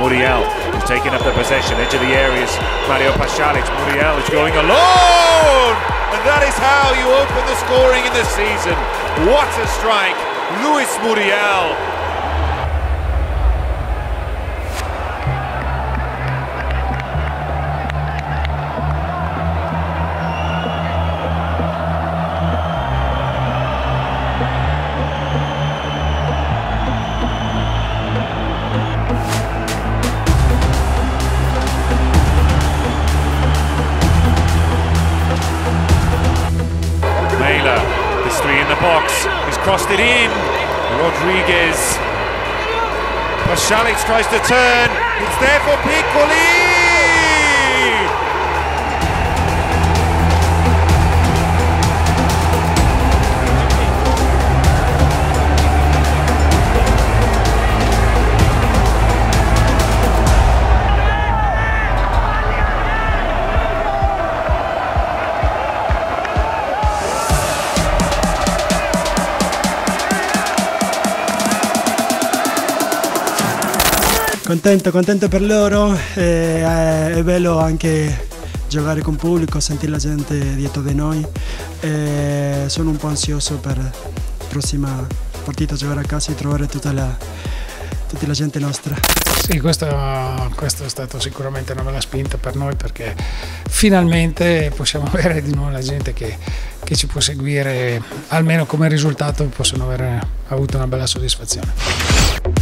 Muriel is taking up the possession, edge of the areas. Mario Pasalic, Muriel is going alone! And that is how you open the scoring in the season. What a strike! Luis Muriel box. He's crossed it in. Rodriguez. Pasalic tries to turn. It's there for Piccoli. Contento, contento per loro, eh, è bello anche giocare con pubblico, sentire la gente dietro di noi. Eh, sono un po' ansioso per la prossima partita, giocare a casa e trovare tutta la, tutta la gente nostra. Sì, questo, è stato sicuramente una bella spinta per noi perché finalmente possiamo avere di nuovo la gente che, che ci può seguire, almeno come risultato possono aver avuto una bella soddisfazione.